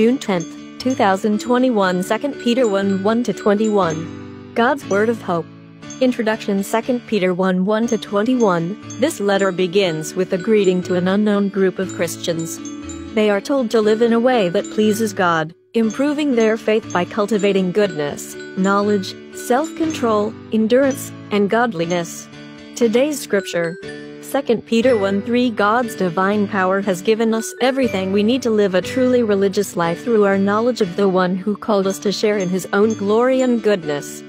June 10, 2021 2 Peter 1 1 21. God's Word of Hope. Introduction 2 Peter 1 1 21. This letter begins with a greeting to an unknown group of Christians. They are told to live in a way that pleases God, improving their faith by cultivating goodness, knowledge, self control, endurance, and godliness. Today's scripture 2 Peter 1 3 God's divine power has given us everything we need to live a truly religious life through our knowledge of the one who called us to share in his own glory and goodness.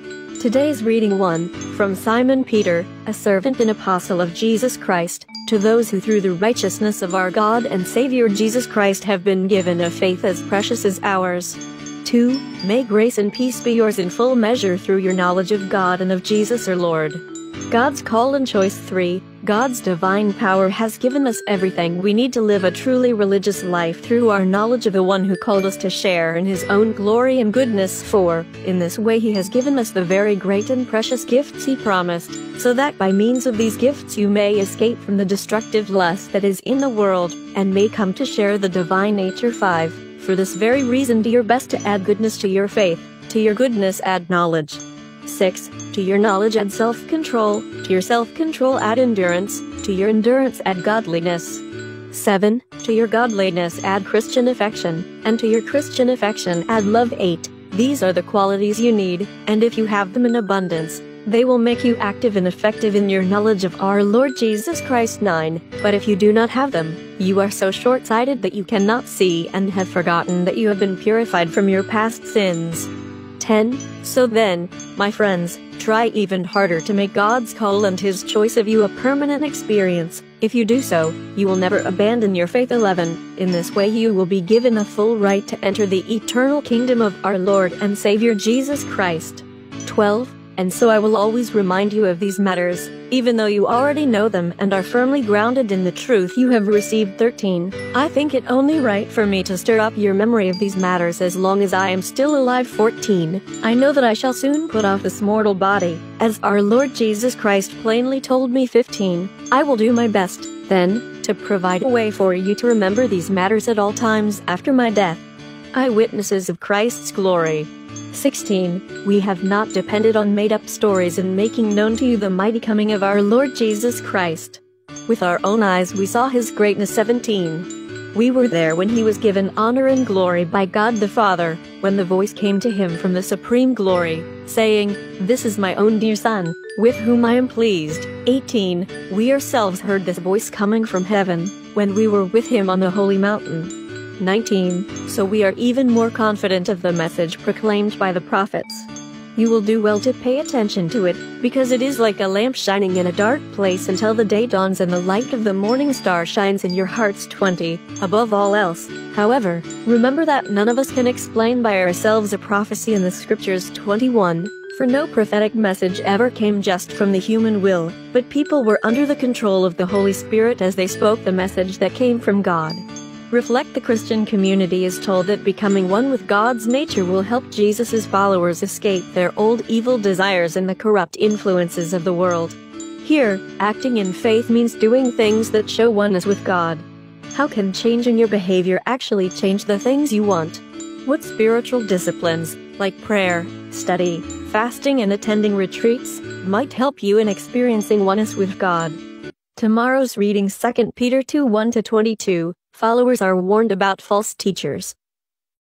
Today's reading 1 from Simon Peter, a servant and apostle of Jesus Christ, to those who through the righteousness of our God and Savior Jesus Christ have been given a faith as precious as ours. 2. May grace and peace be yours in full measure through your knowledge of God and of Jesus our Lord. God's call and choice 3. God's divine power has given us everything we need to live a truly religious life through our knowledge of the one who called us to share in his own glory and goodness for, In this way he has given us the very great and precious gifts he promised, so that by means of these gifts you may escape from the destructive lust that is in the world, and may come to share the divine nature 5. For this very reason do your best to add goodness to your faith, to your goodness add knowledge. 6. To your knowledge add self-control, to your self-control add endurance, to your endurance add godliness. 7. To your godliness add Christian affection, and to your Christian affection add love 8. These are the qualities you need, and if you have them in abundance, they will make you active and effective in your knowledge of our Lord Jesus Christ 9. But if you do not have them, you are so short-sighted that you cannot see and have forgotten that you have been purified from your past sins. 10. So then, my friends, try even harder to make God's call and His choice of you a permanent experience. If you do so, you will never abandon your faith 11. In this way you will be given a full right to enter the eternal kingdom of our Lord and Savior Jesus Christ. 12 and so I will always remind you of these matters, even though you already know them and are firmly grounded in the truth you have received 13. I think it only right for me to stir up your memory of these matters as long as I am still alive 14. I know that I shall soon put off this mortal body, as our Lord Jesus Christ plainly told me 15. I will do my best, then, to provide a way for you to remember these matters at all times after my death. Eyewitnesses of Christ's glory. 16. We have not depended on made-up stories in making known to you the mighty coming of our Lord Jesus Christ. With our own eyes we saw his greatness 17. We were there when he was given honor and glory by God the Father, when the voice came to him from the supreme glory, saying, This is my own dear Son, with whom I am pleased. 18. We ourselves heard this voice coming from heaven, when we were with him on the holy mountain. 19. So we are even more confident of the message proclaimed by the prophets. You will do well to pay attention to it, because it is like a lamp shining in a dark place until the day dawns and the light of the morning star shines in your hearts 20. Above all else, however, remember that none of us can explain by ourselves a prophecy in the scriptures 21. For no prophetic message ever came just from the human will, but people were under the control of the Holy Spirit as they spoke the message that came from God. Reflect the Christian community is told that becoming one with God's nature will help Jesus' followers escape their old evil desires and the corrupt influences of the world. Here, acting in faith means doing things that show oneness with God. How can changing your behavior actually change the things you want? What spiritual disciplines, like prayer, study, fasting and attending retreats, might help you in experiencing oneness with God? Tomorrow's reading 2 Peter 2 1 22 Followers are warned about false teachers.